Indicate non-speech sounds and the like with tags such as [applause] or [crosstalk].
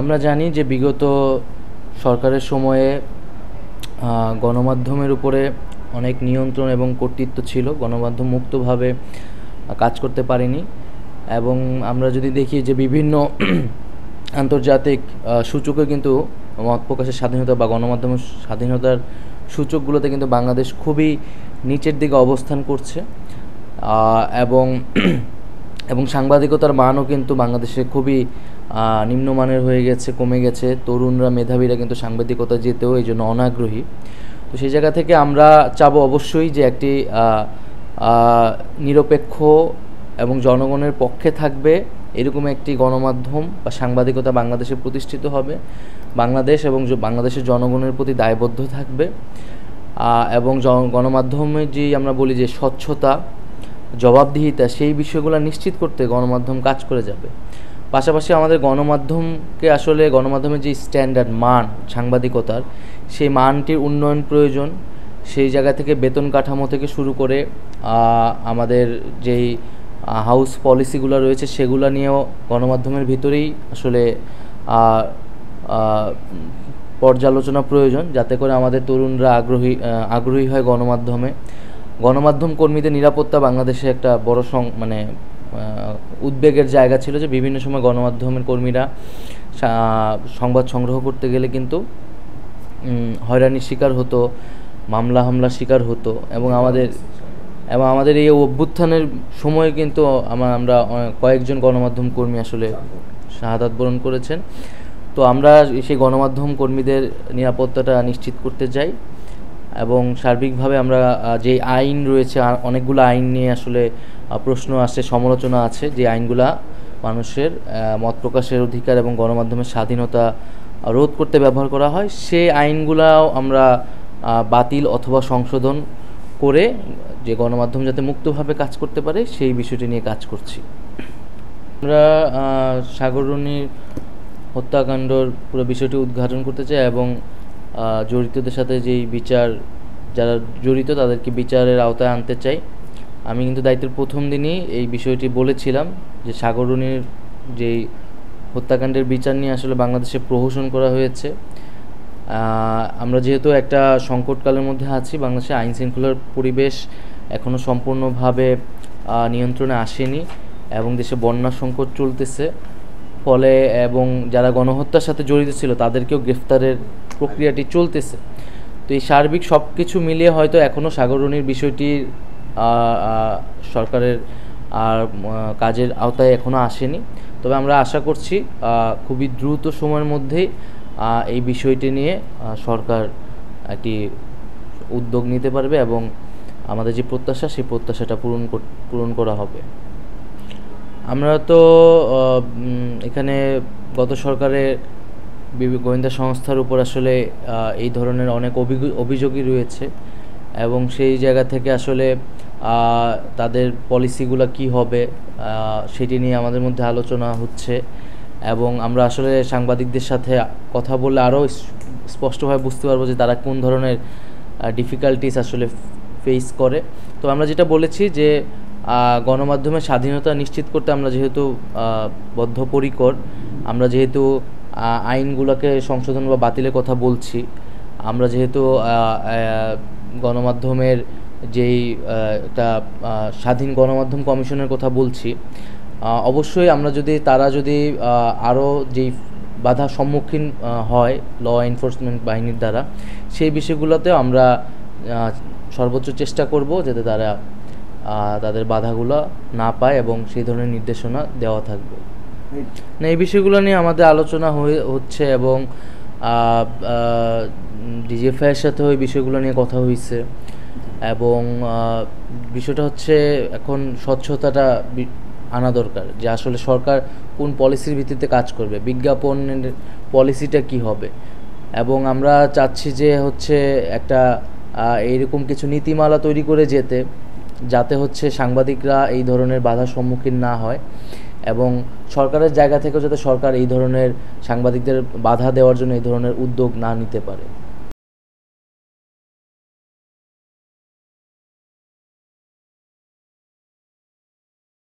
আমরা জানি যে বিগত সরকারের সময়ে গণমাধ্যমের উপরে অনেক নিয়ন্ত্রণ এবং কর্তৃত্ব ছিল। গণমাধ্যম মুক্তভাবে কাজ করতে পারেনি এবং আমরা যদি দেখি যে বিভিন্ন [clears throat] আন্তর্জাতিক সূচকে কিন্তু মত প্রকাশের স্বাধীনতা বা গণমাধ্যমের স্বাধীনতার সূচকগুলোতে কিন্তু বাংলাদেশ খুবই নিচের দিকে অবস্থান করছে। এবং [clears throat] এবং সাংবাদিকতার মানও কিন্তু বাংলাদেশে খুবই নিম্নমানের হয়ে গেছে, কমে গেছে। তরুণরা, মেধাবীরা কিন্তু সাংবাদিকতা যেতেও এই জন্য অনাগ্রহী। তো সেই জায়গা থেকে আমরা চাবো অবশ্যই যে একটি নিরপেক্ষ এবং জনগণের পক্ষে থাকবে এরকম একটি গণমাধ্যম বা সাংবাদিকতা বাংলাদেশে প্রতিষ্ঠিত হবে। বাংলাদেশ এবং বাংলাদেশের জনগণের প্রতি দায়বদ্ধ থাকবে। এবং গণমাধ্যমে যে আমরা বলি যে স্বচ্ছতা জবাবদিহিতা সেই বিষয়গুলো নিশ্চিত করতে গণমাধ্যম কাজ করে যাবে। পাশাপাশি আমাদের গণমাধ্যমকে আসলে গণমাধ্যমের যে স্ট্যান্ডার্ড মান, সাংবাদিকতার, সেই মানটির উন্নয়ন প্রয়োজন। সেই জায়গা থেকে বেতন কাঠামো থেকে শুরু করে আমাদের যেই হাউস পলিসিগুলো রয়েছে সেগুলো নিয়েও গণমাধ্যমের ভিতরেই আসলে পর্যালোচনা প্রয়োজন। যাতে করে আমাদের তরুণরা আগ্রহী আগ্রহী হয় গণমাধ্যমে। গণমাধ্যম কর্মীদের নিরাপত্তা বাংলাদেশে একটা বড় সং মানে উদ্বেগের জায়গা ছিল যে বিভিন্ন সময় গণমাধ্যমের কর্মীরা সংবাদ সংগ্রহ করতে গেলে কিন্তু হয়রানির শিকার হতো, মামলা হামলার শিকার হতো এবং আমাদের এবং আমাদের এই অভ্যুত্থানের সময় কিন্তু আমা- আমরা কয়েকজন গণমাধ্যম কর্মী আসলে শাহাদাত বরণ করেছেন। তো আমরা সেই গণমাধ্যম কর্মীদের নিরাপত্তাটা নিশ্চিত করতে চাই। এবং সার্বিকভাবে আমরা যে আইন রয়েছে অনেকগুলো আইন নিয়ে আসলে প্রশ্ন আছে সমালোচনা আছে যে আইনগুলা মানুষের মত প্রকাশের অধিকার এবং গণমাধ্যমের স্বাধীনতা রোধ করতে ব্যবহার করা হয়। সেই আইনগুলাও আমরা বাতিল অথবা সংশোধন করে যে গণমাধ্যম যাতে মুক্তভাবে কাজ করতে পারে সেই বিষয়টি নিয়ে কাজ করছি। আমরা আহ, সাগররণীর হত্যাকাণ্ডর পুরো বিষয়টি উদ্ঘাটন করতে চাই এবং জড়িতদের সাথে যেই বিচার, যারা জড়িত তাদেরকে বিচারের আওতায় আনতে চাই। আমি কিন্তু দায়িত্বের প্রথম দিনই এই বিষয়টি বলেছিলাম যে সাগররণীর যেই হত্যাকাণ্ডের বিচার নিয়ে আসলে বাংলাদেশে প্রহসন করা হয়েছে। আমরা যেহেতু একটা সংকটকালের মধ্যে আছি, বাংলাদেশে আইন শৃঙ্খলার পরিবেশ এখনও সম্পূর্ণভাবে নিয়ন্ত্রণে আসেনি এবং দেশে বন্যা সংকট চলতেছে। ফলে এবং যারা গণহত্যার সাথে জড়িত ছিল তাদেরকেও গ্রেফতারের প্রক্রিয়াটি চলতেছে। তো এই সার্বিক সব কিছু মিলিয়ে হয়তো এখনও সাগররণীর বিষয়টি আহ, আহ, সরকারের আর কাজের আওতায় এখনও আসেনি। তবে আমরা আশা করছি খুবই দ্রুত সময়ের মধ্যেই এই বিষয়টি নিয়ে সরকার একটি উদ্যোগ নিতে পারবে এবং আমাদের যে প্রত্যাশা সেই প্রত্যাশাটা পূরণ পূরণ করা হবে। আমরা তো এখানে গত সরকারের গোয়েন্দা সংস্থার উপর আসলে এই ধরনের অনেক অভিযোগ অভিযোগই রয়েছে এবং সেই জায়গা থেকে আসলে তাদের পলিসিগুলো কি হবে সেটি নিয়ে আমাদের মধ্যে আলোচনা হচ্ছে এবং আমরা আসলে সাংবাদিকদের সাথে কথা বললে আরও স্পষ্টভাবে বুঝতে পারব যে তারা কোন ধরনের ডিফিকাল্টিস আসলে ফেস করে। তো আমরা যেটা বলেছি যে গণমাধ্যমের স্বাধীনতা নিশ্চিত করতে আমরা যেহেতু বদ্ধপরিকর, আমরা যেহেতু আইনগুলোকে সংশোধন বা বাতিলের কথা বলছি। আমরা যেহেতু গণমাধ্যমের যেই একটা স্বাধীন গণমাধ্যম কমিশনের কথা বলছি অবশ্যই আমরা যদি, তারা যদি আরও যেই বাধা সম্মুখীন হয় ল এনফোর্সমেন্ট বাহিনীর দ্বারা, সেই বিষয়গুলোতেও আমরা সর্বোচ্চ চেষ্টা করব যাতে তারা তাদের বাধাগুলো না পায় এবং সেই ধরনের নির্দেশনা দেওয়া থাকবে। না, এই বিষয়গুলো নিয়ে আমাদের আলোচনা হয়ে, হচ্ছে এবং ডিজিএফআইয়ের সাথেও এই বিষয়গুলো নিয়ে কথা হয়েছে এবং বিষয়টা হচ্ছে এখন স্বচ্ছতাটা আনা দরকার যে আসলে সরকার কোন পলিসির ভিত্তিতে কাজ করবে, বিজ্ঞাপনের পলিসিটা কি হবে এবং আমরা চাচ্ছি যে হচ্ছে একটা এইরকম কিছু নীতিমালা তৈরি করে যেতে যাতে হচ্ছে সাংবাদিকরা এই ধরনের বাধার সম্মুখীন না হয় এবং সরকারের জায়গা থেকেও যাতে সরকার এই ধরনের সাংবাদিকদের বাধা দেওয়ার জন্য এই ধরনের উদ্যোগ না নিতে পারে।